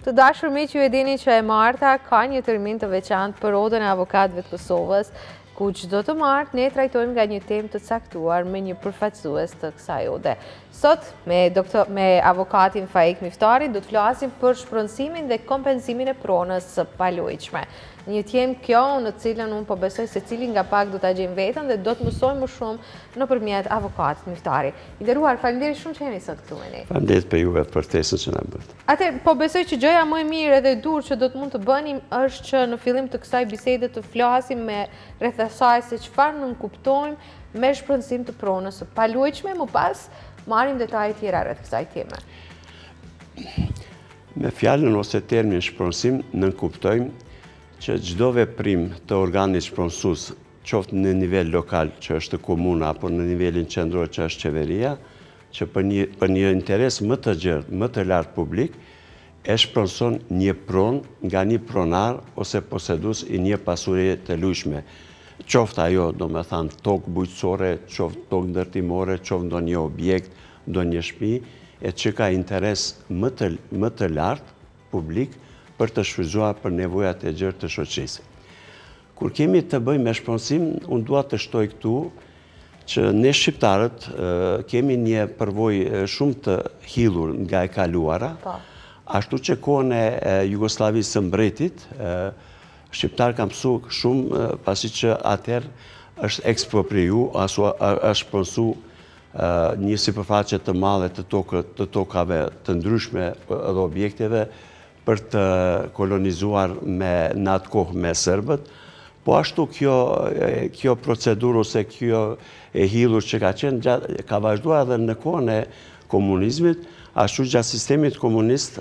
Të dashur miq, ju e dini që e marta ka një termin të veçantë për Odën e Avokatëve të Kosovës, ku çdo të martë ne trajtojmë nga një temë të caktuar me një përfaqësues të kësaj ode. Sot me avokatin Faik Miftari do të flasim për shpronësimin dhe kompensimin e pronës së palujtshme. Një temë kjo në të cilën unë po besoj secili nga pak do ta gjejmë veten dhe do të mësojmë më shumë nëpërmjet avokatit Miftari. I nderuar, faleminderit shumë që jeni sot këtu me ne. Faleminderit për juve për ftesën që na bëtë. Atëherë po besoj që gjëja më e mirë edhe e duhur që do të mund të bënim është që në fillim të kësaj bisede të flasim me rreth asaj se çfarë nënkuptojmë me shpronësim të pronës së paluajtshme, më pas marrim detaje tjera rreth kësaj teme. Me fjalën ose termin shpronësim nënkuptojmë që çdo veprim të organit shpronësues qoftë në nivel lokal që është komuna apo në nivelin qendror që është qeveria, që për një për një interes më të gjerë, më të lartë publik, e shpronëson një pronë nga një pronar ose posedues i një pasurie të lujshme, qoftë ajo, domethënë, tokë bujqësore, qoftë tokë ndërtimore, qoftë ndonjë objekt, ndonjë shpi, e që ka interes më të më të lartë publik për të shfrytëzuar për nevojat e gjerë të shoqërisë. Kur kemi të bëjmë me shpronësim, unë dua të shtoj këtu që ne shqiptarët kemi një përvojë shumë të hidhur nga e kaluara, po. ashtu që kohën e Jugoslavisë së mbretit, shqiptarët kanë pësu shumë pasi që atëherë është ekspropriu, është shpronësu një sipërfaqe të madhe të tokave të ndryshme dhe objekteve për të kolonizuar me në atë kohë me serbët, po ashtu kjo kjo procedurë ose kjo e hidhur që ka qenë gjatë ka vazhduar edhe në kohën e komunizmit, ashtu gjatë sistemit komunist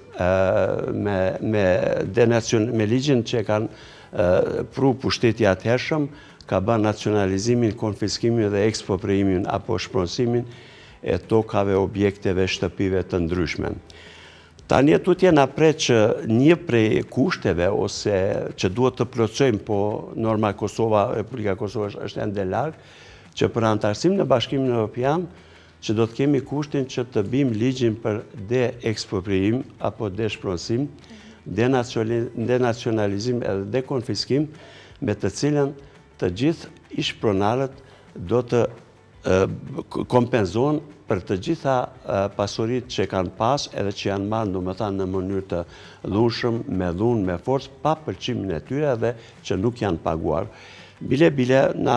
me me denacion me ligjin që e ka pru pushteti i atëhershëm ka bërë nacionalizimin, konfiskimin dhe ekspropriimin apo shpronësimin e tokave, objekteve, shtëpive të ndryshme. Tani e tutje na pret që një prej kushteve ose që duhet të plotësojmë, po normal Kosova, Republika e Kosovës është ende larg, që për anëtarësim në Bashkimin Evropian, që do të kemi kushtin që të bimë ligjin për de-ekspropriim apo de-shpronësim, de-nacionalizim edhe de-konfiskim, me të cilën të gjithë ish-pronarët do të kompenzohen për të gjitha pasuritë që kanë pas edhe që janë marrë domethanë në mënyrë të dhunshme, me dhunë, me forcë, pa pëlqimin e tyre edhe që nuk janë paguar. Bile, bile, na,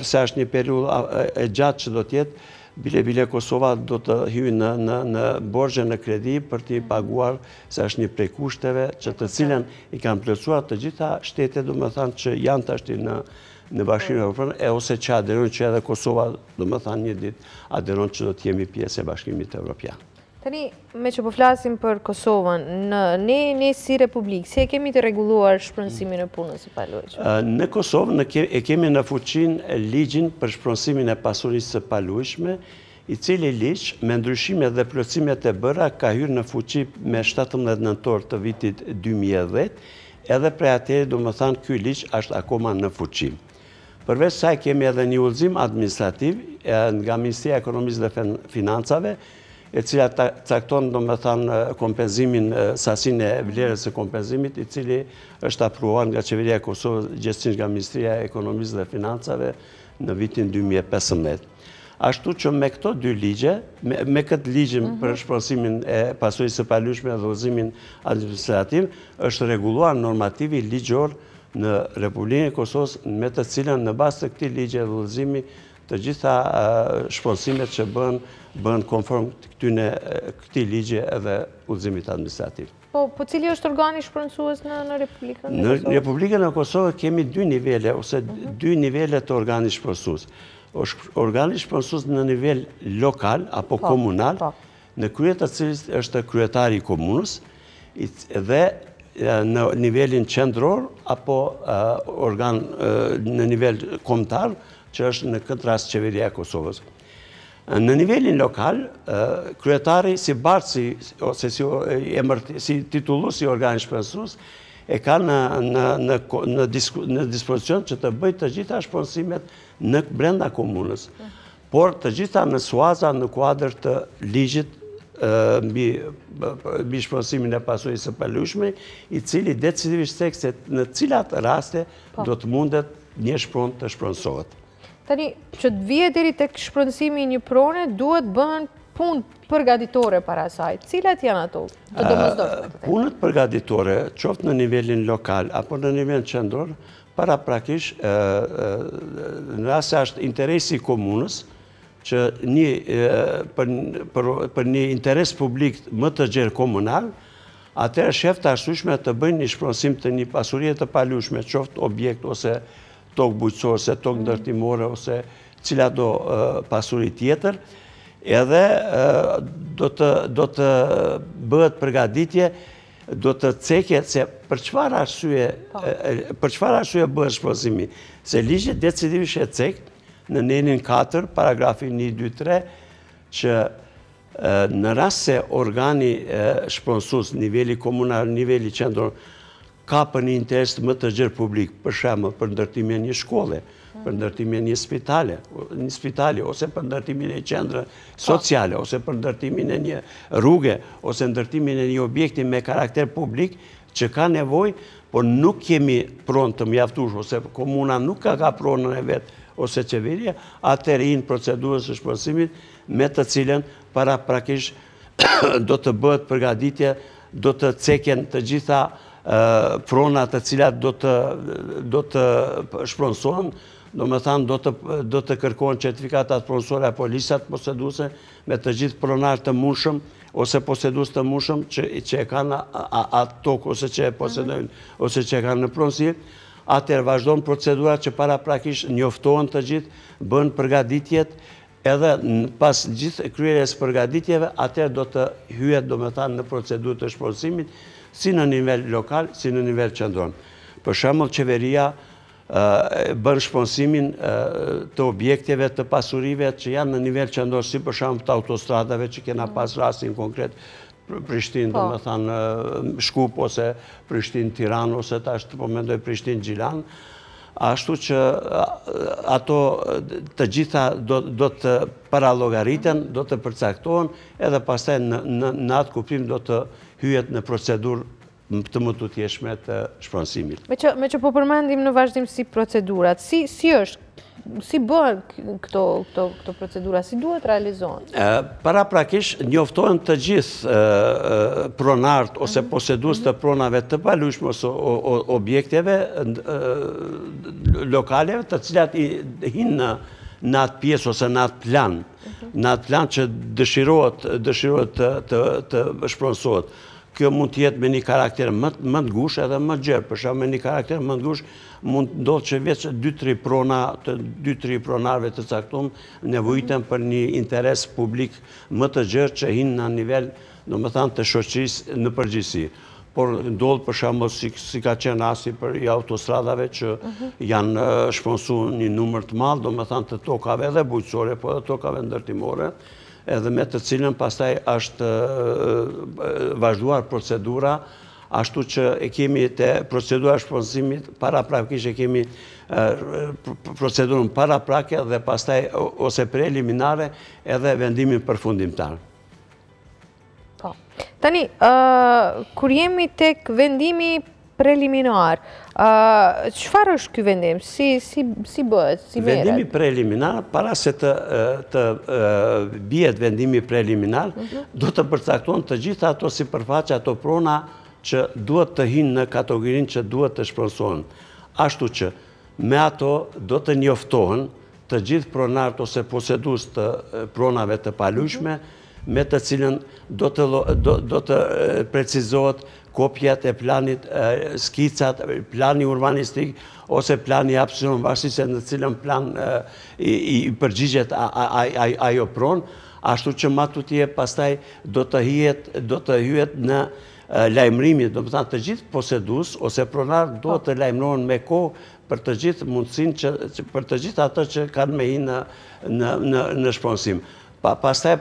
se është një periudhë e gjatë që do të jetë, bile, bile, Kosova do të hyjë në, në, në borxhe në kredi për t'i paguar, se është një prej kushteve që të cilën i kanë plotësuar të gjitha shtetet, domethanë që janë tashti në, në Bashkimin Evropian e ose që aderon që edhe Kosova domethanë një ditë aderon që do të jemi pjesë e Bashkimit Evropian. Tani, meqë po flasim për Kosovën, në ne, ne si Republikë, si e kemi të rregulluar shpronësimin e pronës së paluajtshme? Në Kosovë në ke, e kemi në fuqi ligjin për shpronësimin e pasurisë së paluajtshme, i cili ligj, me ndryshimet dhe plotësimet e bëra, ka hyrë në fuqi me shtatëmbëdhjetë nëntor të vitit dy mijë e dhjetë, edhe prej atëheri domethënë ky ligj është akoma në fuqi. Përveç kësaj kemi edhe një udhëzim administrativ nga Ministria e Ekonomisë dhe Financave, e cila cakton domethënë kompenzimin, sasinë e vlerës së kompenzimit, i cili është aprovuar nga Qeveria e Kosovës gjithsesi nga Ministria e Ekonomisë dhe Financave në vitin dy mijë e pesëmbëdhjetë. Ashtu që me këto dy ligje, me këtë ligj mhm. për shpronësimin e pasurisë së palujtshme dhe udhëzimin administrativ, është rregulluar normativi ligjor në Republikën e Kosovës me të cilën në bazë të këtij ligji dhe udhëzimi të gjitha shpronësimet që bëhen bëhen konform këtyre këtij ligji edhe udhëzimit administrativ. Po, po cili është organi shpronësues në në Republikën e Kosovës? Në Republikën e Kosovës kemi dy nivele ose mhm. dy nivele të organit shpronësues. Është organi shpronësues në nivel lokal apo po, komunal, po. në krye të cilit është kryetari i komunës dhe në nivelin qendror apo organ në nivel kombëtar që është në këtë rast qeveria e Kosovës. Në nivelin lokal, kryetari si bartësi, ose si, si titullu si organ shpronësues, e ka në, në, në, në, në dispozicion që të bëjë të gjitha shpronësimet në brenda komunës. Por të gjitha në suaza në kuadër të ligjit mbi shpronësimin e pasurisë së palujtshme, i cili decidivisht thekson se në cilat raste po. do të mundet një shpron të shpronësohet. Tani, që të vijë deri tek shpronësimi i një prone, duhet bëhen punë përgatitore para saj. Cilat janë ato të domosdoshme? Punët përgatitore, qoftë në nivelin lokal, apo në nivelin qendror, paraprakisht, në rast se është interesi i komunës, që për një interes publik më të gjerë komunal, atëherë sheh të arsyeshme të bëjnë një shpronësim të një pasurie të palujtshme, qoftë objekt ose tokë bujqësore, tokë ndërtimore, ose cilado pasuri tjetër, edhe do të bëhet përgaditje, do të ceket se për çfarë arsye, po. për çfarë arsye bëhet shpronësimi. Se ligji decidivisht e cek në nenin 4, paragrafi 1, 2, 3, që në rast se organi shpronësues, niveli komunal, niveli qendror, ka për një interes më të gjerë publik, për shembull, për ndërtimin e një shkolle, për ndërtimin e një spitale, një spitali, ose për ndërtimin e qendrës po. sociale, ose për ndërtimin e një rruge, ose ndërtimin e një objekti me karakter publik, që ka nevojë, por nuk kemi pronë të mjaftueshme, ose komuna nuk ka ka pronën e vet, ose qeveria, atëherë hyn në procedurës së shpronësimit, me të cilën paraprakisht do të bëhet përgatitje, do të ceken të gjitha pronat të cilat do të do të shpronësohen, domethënë do të do të kërkohen certifikatat pronësore apo listat poseduese me të gjithë pronarët e mundshëm ose posedues të mundshëm që që e kanë atë tokë ose që e posedojnë mhm. ose që e kanë në pronësi atëherë vazhdojnë procedurat që paraprakisht njoftohen të gjithë, bëhen përgaditjet, Edhe pas gjithë kryerjes së përgatitjeve, atëherë do të hyhet, domethënë, në procedurë të shpronësimit si në nivel lokal, si në nivel qendror. Për shembull, qeveria bën shpronësimin të objekteve, të pasurive që janë në nivel qendror, si për shembull të autostradave që kena pas rastin konkret Prishtinë, domethanë, Shkup, ose Prishtinë, Tiranë, ose tash po mendoj Prishtinë, Gjilan, ashtu që ato të gjitha do të paralogariten, do të përcaktohen, edhe pastaj në atë kuptim do të hyhet në procedurë të mëtutjeshme të shpronësimit. Meqë po përmendim në vazhdimësi procedurat, si është, si bëhen këto procedura, si duhet realizohen? Paraprakisht, njoftohen të gjithë pronarët ose mhm. poseduesit të mhm. pronave të paluajtshme ose objekteve lokaleve të cilat hijnë në atë pjesë ose në atë plan, mhm. në atë plan që dëshirohet të shpronësohet. Kjo mund të jetë me një karakter më të ngushtë edhe më të gjerë. Për shembull me një karakter më të ngushtë mund të ndodhë që veç 2-3 prona të 2-3 pronarëve të caktum nevojiten për një interes publik më të gjerë që hin në nivel domethanë të shoqërisë në përgjithësi. Por ndodh për shembull si ka qenë rasti për i autostradave që mhm. janë shpronësu një numër të madh, domethanë të tokave edhe bujqësore, po edhe tokave ndërtimore, edhe me të cilën pastaj është vazhduar procedura, ashtu që e kemi te procedura e shpronësimit paraprakisht e kemi procedurën paraprake dhe pastaj ose preliminare edhe vendimin përfundimtar. Po. Tani, kur jemi tek vendimi preliminar, çfarë është ky vendim? Si bëhet? Vendimi preliminar, para se të bihet vendimi preliminar, mhm. do të përcaktohen të gjitha ato sipërfaqe ato prona që duhet të hinë në kategorinë që duhet të shpronësohen. Ashtu që, me ato do të njoftohen të gjithë pronarët ose poseduesit e pronave të paluajtshme, mhm. me të cilën do të precizohet kopjet e planit, skicat, plani urbanistik ose plani hapësinor, varësisht se në cilën plan i përgjigjet ajo pronë, ashtu që ma tutje pastaj do të hihet, do të hyhet në lajmërimin, domethënë të gjithë poseduesit ose pronarët duhet të lajmërohen me kohë për të gjithë mundësinë që, për të gjithë ato që kanë me hi në shpronësim. Pastaj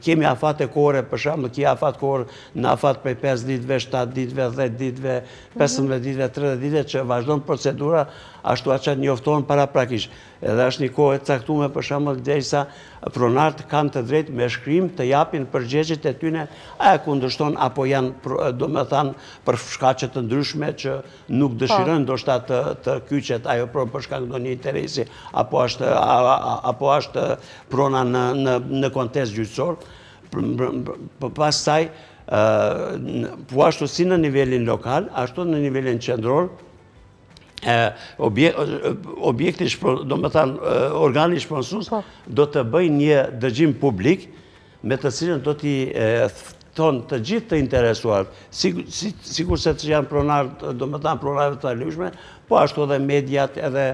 kemi afate kohore, për shembull, ki afat kohor në afat prej 5 ditëve, 7 ditëve, 10 ditëve, 15 mhm. ditëve, 30 ditëve, që vazhdon procedura, ashtu ata që njoftohen paraprakisht. Edhe është një kohë e caktume, për shembull, derisa pronarët kanë të drejtë me shkrim të japin përgjegjet e tyne, a e kundërshton, apo janë, domethanë, për shkaqe të ndryshme që Nuk dëshiron ndoshta të kyçet ajo pronë për shkak ndonjë interesi, apo është prona në kontest gjyqësor. Pastaj po ashtu si në nivelin lokal, ashtu në nivelin qendror, objekti shpo, domethanë, organi shpronësues, po. do të bëjnë një dëgjim publik, me të cilën do t'i ftojë të gjithë të interesuarët, sikurse që janë pronarë, domethënë pronave të paluajtshme, po ashtu edhe mediat, edhe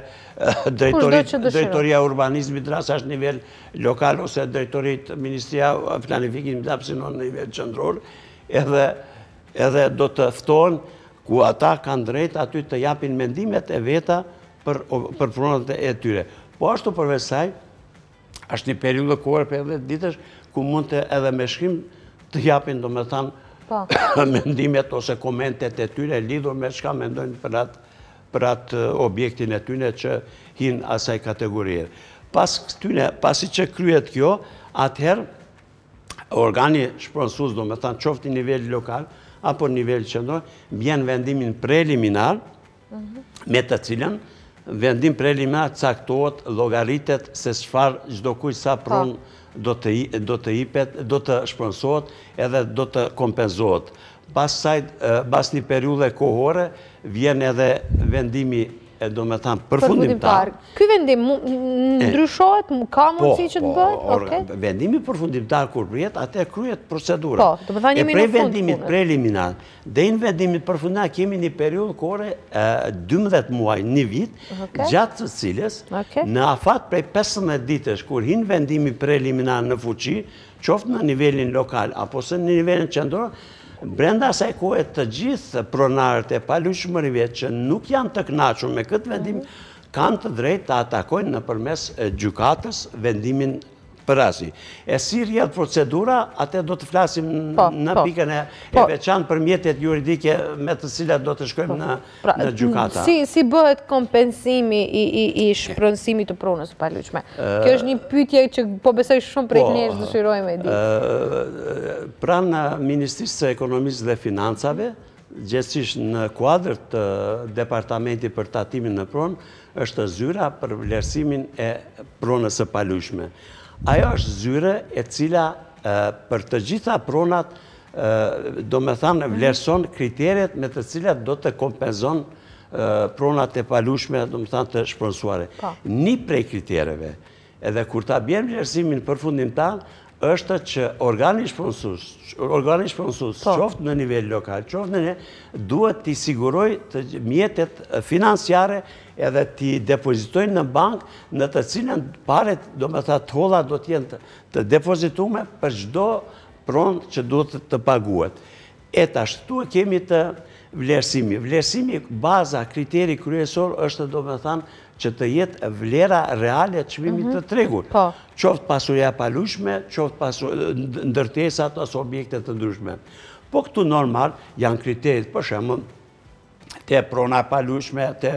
drejtoria e urbanizmit në rast se është nivel lokal ose drejtoritë ministria e planifikimit hapësinor në nivel qendror, edhe do të ftohen ku ata kanë drejtë aty të japin mendimet e veta për pronat e tyre. Po ashtu përveç saj, Është një periudhë kohore 10 ditësh, ku mund të edhe me shkrim të japin, domethanë, po. mendimet ose komentet e tyre, lidhur me çka mendojnë për atë për atë objektin e tyne që hin asaj kategorie. Pas këtyne, pasi që kryhet kjo, atëherë organi shpronësues, domethanë, qoftë nivel lokal, apo nivel qendror, bjen vendimin preliminar, me të cilën vendim preliminar caktohet, llogaritet se çfarë çdo kujt sa po. pronë do të ipet, do të shpronsohet edhe do të kompenzohet. Pas saj, pas një periudhe kohore, vjen edhe vendimi domethanë përfundimtar. Ky vendim ndryshohet, ka po, mundësi që të po, bëhet? Vendimi përfundimtar kur vjetë, atëherë kryhet procedura. Po, të përtha një minutë fund. E prej vendimit preliminar, Deri në vendimin përfundimtar kemi një periudhë kohore 12 muaj, një vit, gjatë të cilës në afat prej 15 ditësh kur hin vendimi preliminar në fuqi, qoftë në nivelin lokal apo në nivelin qendror, brenda asaj kohe të gjithë pronarët e paluajtshmërive që nuk janë të kënaqur me këtë vendim kanë të drejtë ta atakojnë nëpërmes gjykatës vendimin Përrasi. E si rrjedh procedura, atë do të flasim po, në po. pikën e po. veçantë për mjetet juridike me të cilat do të shkojmë në pra, gjukata. Si bëhet kompensimi i shpronësimit të pronës së paluajtshme? Kjo është një pytje që po besoj shumë prej njerëzve dëshirojnë me e ditë. Pranë Ministrisë së Ekonomisë dhe Financave, Gjithsesi në kuadër të Departamentit për Tatimin në Pronë është zyra për vlerësimin e pronës së paluajtshme. Ajo është zyre e cila për të gjitha pronat domethanë vlerëson kriteret me të cilat do të kompenzon pronat e paluajtshme domethanë të shpronësuare. Po. Një prej kritereve Edhe kur ta bjen vlerësimin përfundimtar, është që organi shpronësues, organi shpronësues, po. qoftë në nivel lokal, qoftë në ne, duhet t'i sigurojë mjetet financiare edhe t'i depozitojë në bankë në të cilën paret, dometha, të hollat do t'jenë të depozitume për çdo pronë që duhet të paguhet. E tash këtu e kemi te vlerësimi. Vlerësimi baza, kriteri kryesor është domethanë që të jetë vlera reale e çmimit mhm. të tregut. Po. Qoftë pasuria e palujtshme, qoftë ndërtesat ose objektet të ndryshme. Po këtu normal janë kriteret, për shembull, te prona e palujtshme, te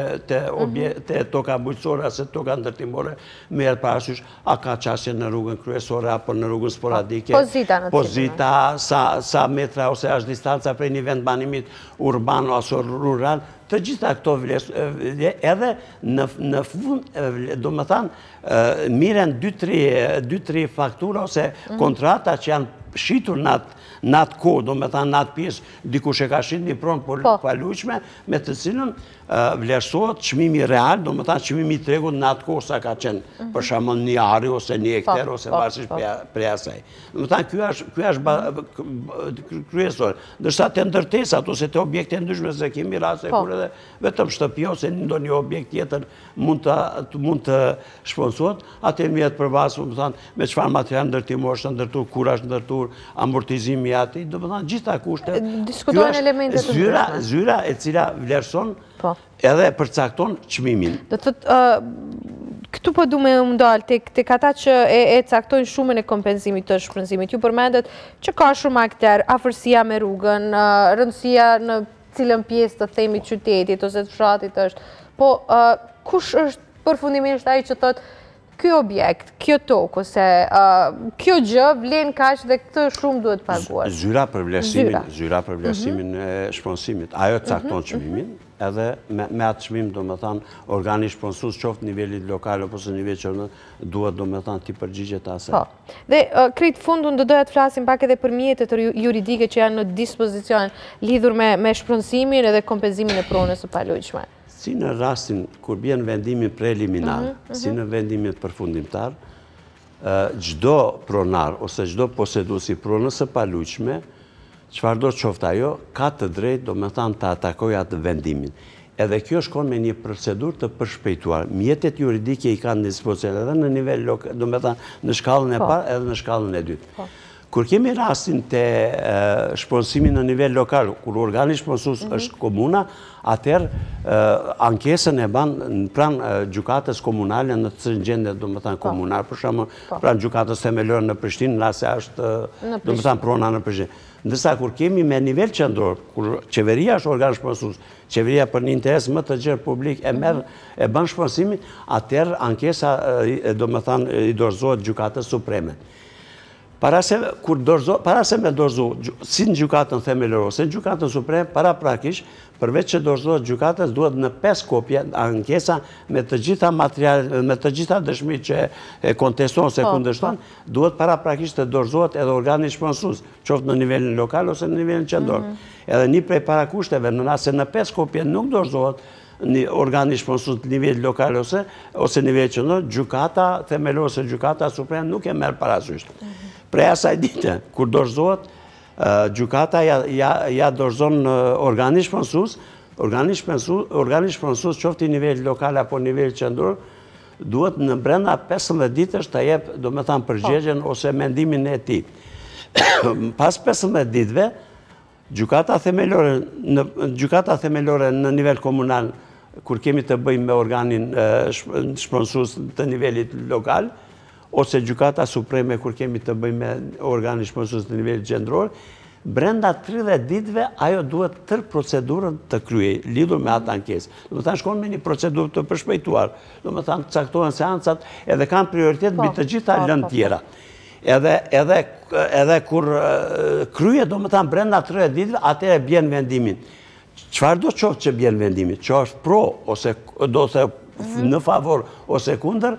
mhm. toka bujqësore, ose toka ndërtimore, merret parasysh, a ka qasje në rrugën kryesore, apo në rrugën sporadike, po, pozita në të pozita, sa metra, ose ashtë distanca prej një vendbanimit urban, ose rural, të gjitha këto vlesë, edhe në fund, domethanë, miren 2-3 faktura, ose mhm. kontrata që janë shitur në atë kohë, domethanë, në atë pjesë, Dikush e ka shit një pronë të palujshme, me të cilën vlerësohet çmimi real, domethanë çmimi i tregut në atë kohë sa ka qenë, mhm. për shembull një ari, ose një hektar, ose varësisht prej asaj. Domethanë kjo është kryesore. Ndërsa te ndërtesat, ose te objektet e ndryshme, se kemi raste kur edhe vetëm shtëpia, ose ndonjë objekt tjetër, mund të mund të shponsohet, atëherë merret për bazë, domethanë, me çfarë material ndërtimu është ndërtu, kur është ndërtu, amortizimi i tij, domethanë, gjitha kushtet, Diskutojnë elemente të zyra, zyra e cila vlerëson po. edhe përcakton çmimin. Dhe te te, këtu po du me ndalë, te, tek ata që e, e caktojnë shumën e kompenzimit të shpronësimit, ju përmendët që ka shumë aktorë, afërsia me rrugën, rëndësia në cilën pjesë të themi të qytetit ose të fshatit është, po kush është përfundimisht ai që thotë ky objekt, kjo tokë, ose kjo gjë vlen kaq dhe këtë shumë duhet paguar. Zyra për vlerësimin, zyra për mhm. vlerësimin e shpronsimit, ajo mhm, cakton mhm. çmimin, edhe me atë çmim, domethanë, organi shpronsus qoftë nivelit lokal, apo ose nivelit, duhet, domethanë, t'i përgjigjet asaj. Po. Dhe krejt n'fund unë do të doja të flasim pak edhe për mjetet juridike që janë në dispozicion lidhur me shpronësimin edhe kompensimin e pronës së paluajtshme. Si në rastin kur bjen vendimi preliminar, mhm, mhm. si në vendimin përfundimtar, çdo pronar ose çdo posedues i pronës së paluajtshme Çfarëdo qoftë ajo, ka të drejtë, domethënë, ta atakojë atë vendim. Edhe kjo shkon me një procedurë të përshpejtuar. Mjetet juridike i ka në dispozicion edhe në nivel lokal, domethënë, në shkallën e parë edhe në shkallën e dytë. Kur kemi rastin te shpronësimi në nivel lokal, kur organi shpronësues është komuna, atëherë ankesën e bën pranë gjykatës komunale në të cilën gjendet, domethënë, komuna, për shembull, pranë gjykatës themelore në Prishtinë, nëse është, domethanë, prona në Prishtinë. Ndërsa, kur kemi me nivel qëndror, kur qeveria është organ shpronsus, qeveria për një interes më të gjërë publik e merr, e bën shpronsimin, atëherë ankesa, domethanë, i dorëzohet gjykatës supreme. Para se, kur dorëzon, para se me dorëzu, si në gjykatën themelore, ose në gjykatën supreme, paraprakisht, Përveç që dorëzohet gjykatës, duhet në pesë kopje ankesa me të gjitha materialet, me të gjitha dëshmitë që e konteston ose po, kundërshton, po. duhet paraprakisht të dorëzohet edhe organit shpronësues, qoftë në nivelin lokal ose në nivelin qendror. Mhm. Edhe një prej parakushteve, në rast se në pesë kopje nuk dorëzohet në organin shpronësues në nivel lokal ose ose nivel qendror, gjykata themelore ose gjykata supreme nuk e merr parasysh. Mhm. Prej asaj dite kur dorëzohet Gjykata ia dorëzon organit shpronësues, organi shpronësues qoftë i nivelit lokal apo nivelit qendror, duhet brenda 15 ditësh të jep, domethënë, përgjegjen ose mendimin e tij. Pas 15 ditëve, gjykata themelore në nivel komunal, kur kemi të bëjmë me organin shpronësues të nivelit lokal, ose Gjykata Supreme kur kemi të bëjmë me organin shpronësues në nivel qendror, brenda tridhjetë ditëve ajo duhet tërë procedurën të kryej, lidhur me atë ankesë. Domethënë shkon me një procedurë të përshpejtuar. Domethënë caktohen seancat edhe kanë prioritet mbi të gjitha lëndët tjera. Edhe edhe edhe kur kryhet, domethënë brenda tridhjetë ditëve, atëherë bjen vendimin. Çfarëdo qoftë që bjen vendimin, që është pro ose domethënë mhm. në favor ose kundër,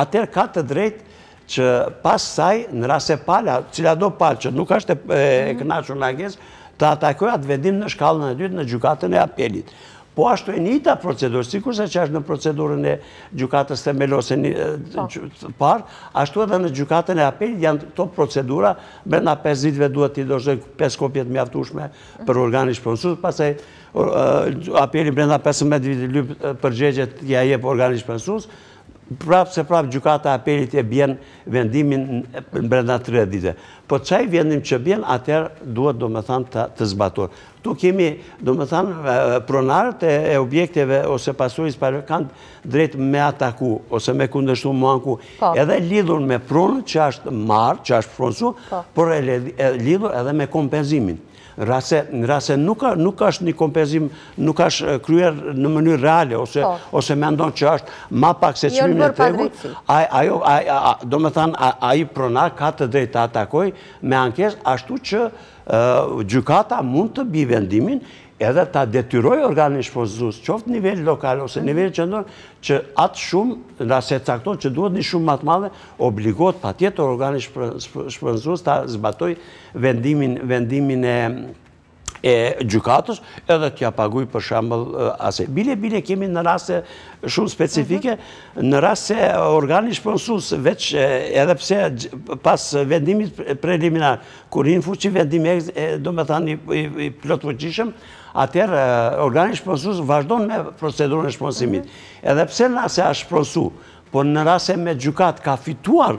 atëherë ka të drejtë që pas saj në rast se pala, cilado palë që nuk është e mhm. kënaqur në ankesë, të atakojë atë vendim në shkallën e dytë në gjykatën e apelit. Po ashtu e njëjta procedurë, sikurse që është në procedurën e gjykatës themelore së parë, ashtu edhe në gjykatën e apelit janë këto procedura, brenda 5 ditëve duhet t'i dorëzojë 5 kopje të mjaftueshme për organin shpronësues, pastaj apeli brenda 15 ditë përgjegjet t'ia jep organi shpronësues, Prapë se prapë Gjykata e Apelit e bjen vendimin brenda tridhjetë ditëve. Po çaj vendim që bjen, atëherë duhet domethënë të të zbatohet. Këtu kemi domethënë pronarët e objekteve ose pasurisë pra kanë drejt me ataku ose me kundërshtu me u anku edhe lidhur me pronën që është marrë, që është shpronësu, por e lidhur edhe me kompenzimin. Rast se, rast se nuk ka, nuk është një kompenzim, nuk është kryer në mënyrë reale, ose, ose mendon që është ma pak se çmimi i tregut, ajo, domethanë, ai pronar ka të drejtë ta atakojë me ankesë, ashtu që gjykata mund të bi vendimin, edhe ta detyrojë organin shpronësues, qoftë nivel lokal ose nivel qendror, që atë shumë, në rast se cakton që duhet një shumë ma të madhe, obligohet patjetër organi shpronësues ta zbatojë vendimin vendimin e e gjykatës edhe t'ja paguajë për shembull asaj. Bile bile kemi në raste shumë specifike, mhm. në rast se organi shpronësues veç edhe pse pas vendimit preliminar kur hin fuçi vendim domethënë i, i plotfuqishëm, atëherë organi shpronësues vazhdon me procedurën e shpronësimit. Mhm. Edhe pse në rast se është shpronësuar, por në rast se me gjykatë ka fituar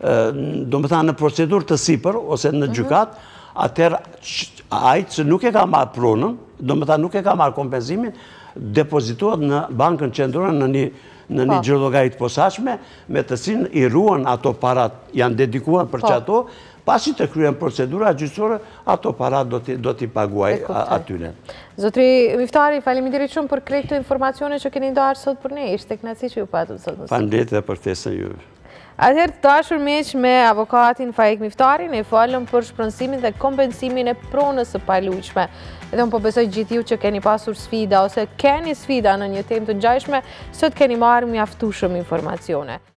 domethënë në procedurë të sipër ose në mhm. gjykat, atëherë ai që nuk e ka marrë pronën, domethënë nuk e ka marrë kompensimin, depozitohet në bankën qendrore në një në një po. xhirollogari të posaçme, me të cilën i ruan ato parat, janë dedikuar për po. që ato, pasi të kryhet procedura gjyqësore, ato parat do t'i paguajë atyre. Zotëri Miftari, faleminderit shumë për krejt këto informacione që keni ndarë sot për ne, ishte kënaqësi që ju patëm sot nësë. Faleminderit edhe për ftesën juve. Atëherë të dashur miq me avokatin Faik Miftari ne folëm për shpronësimin dhe kompensimin e pronës së paluajtshme. Edhe unë po besoj gjithë ju që keni pasur sfida ose keni sfida në një temë të ngjashme, sot keni marrë mjaftueshëm informacione.